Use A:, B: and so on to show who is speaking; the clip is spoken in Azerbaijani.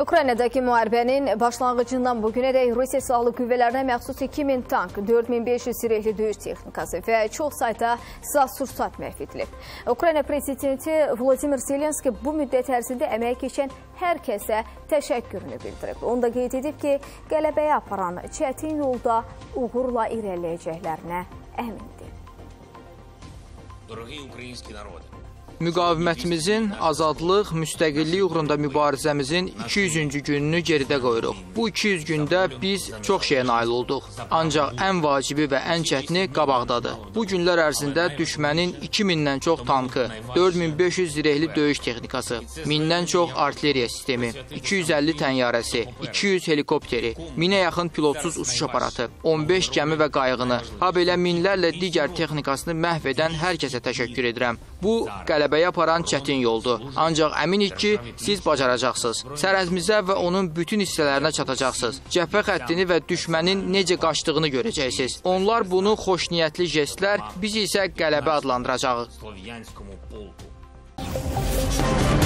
A: Ukraynadakı müharibənin başlanğıcından bugünədək Rusiya Silahlı Qüvvələrinə məxsus 2000 tank, 4500 sirehli döyüş texnikası və çox sayda silah-sursat məhv edilib. Ukrayna prezidenti Vladimir Zelenski bu müddət ərzində əməyə keçən hər kəsə təşəkkürünü bildirib. Onu da qeyd edib ki, qələbəyə aparan çətin yolda uğurla irəliləyəcəklərinə əmindir.
B: Дорогий український народ,
C: Müqavimətimizin azadlıq, müstəqillik uğrunda mübarizəmizin 200-cü gününü geridə qoyuruq. Bu 200 gündə biz çox şeyə nail olduq. Ancaq ən vacibi və ən çətini qabaqdadır. Bu günlər ərzində düşmənin 2000-dən çox tankı, 4500 zirehli döyüş texnikası, 1000-dən çox artilleriya sistemi, 250 təyyarəsi, 200 helikopteri, 1000-ə yaxın pilotsuz uçuş aparatı, 15 gəmi və qayıqını, ha belə minlərlə digər texnikasını məhv edən hər kəsə təşəkkür edirəm. Bu müharibəyə aparan çətin yoldur. Ancaq əminik ki, siz bacaracaqsınız. Sərhədimizə və onun bütün hissələrinə çatacaqsınız. Cəbhə xəttini və düşmənin necə qaçdığını görəcəksiniz. Onlar bunu xoşniyyətli jestlər, biz isə qələbə adlandıracağıq.
B: Thank you.